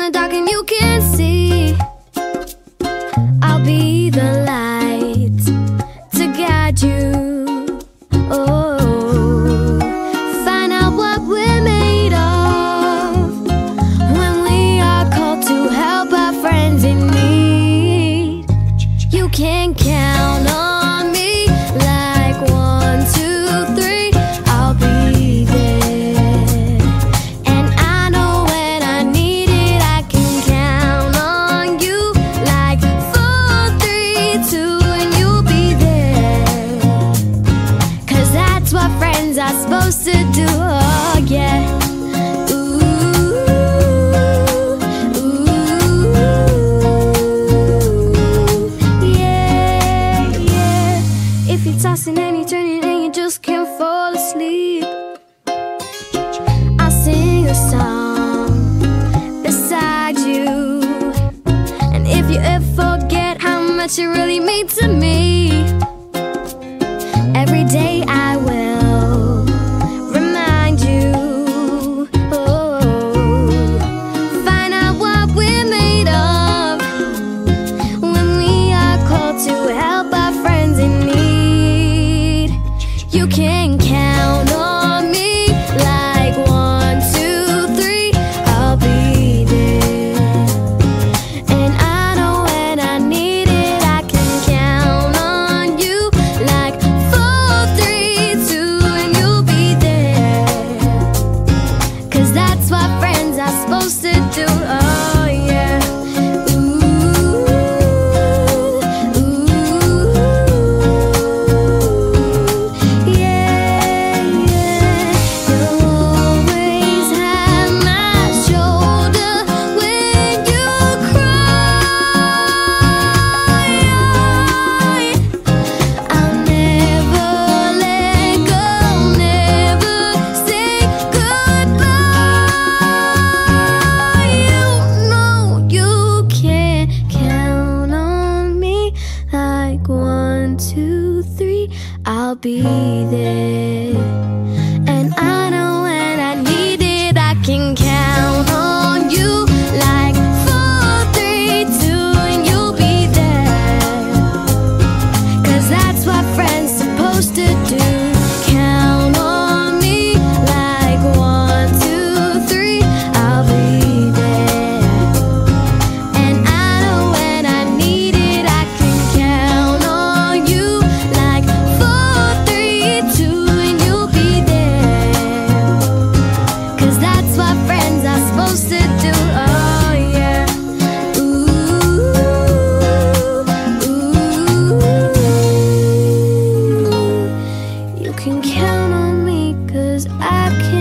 the dark and you can't see, I'll be the light to guide you. Oh, find out what we're made of when we are called to help our friends in. I'll sing a song beside you. And if you ever forget how much you really mean to me, I'll be there. cause I can't